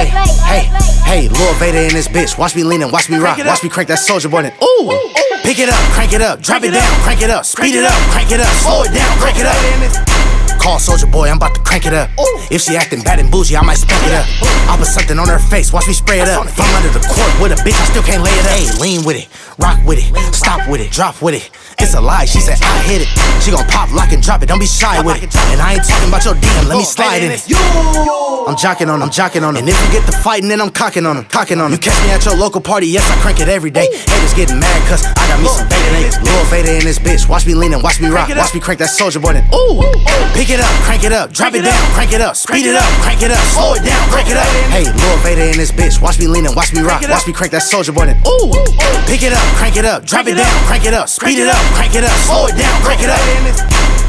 Hey, hey, hey, Lil Vada in this bitch. Watch me lean leanin', watch me rock, watch me crank that Soulja Boy. Ooh, pick it up, crank it up, drop it down, crank it up, speed it up, crank it up, slow it down, crank it up. Call Soulja Boy, I'm about to crank it up. If she acting bad and bougie, I might spank it up. I'll put something on her face, watch me spray it up. If I'm under the court with a bitch, I still can't lay it up. Hey, lean with it, rock with it, stop with it, drop with it. It's a lie, she said I hit it. She gon' pop, lock, and drop it, don't be shy with it. And I ain't talking about your DM, let me slide in it. I'm jocking on him, jocking on him. And if we get to fighting, then I'm cocking on him, cocking on him. You catch me at your local party, yes, I crank it every day. Haters getting mad, cause I got me some Vader niggas. Lil Vada in this bitch. Watch me leanin', watch me rock, watch me crank that Soulja Boy. then- Ooh, pick it up, crank it up, drop it down, crank it up, speed it up, crank it up, slow it down, crank it up. Hey, Lil Vada in this bitch. Watch me leanin', watch me rock, watch me crank that Soulja Boy. then- Ooh, pick it up, crank it up, drop it down, crank it up, speed it up, crank it up, slow it down, crank it up.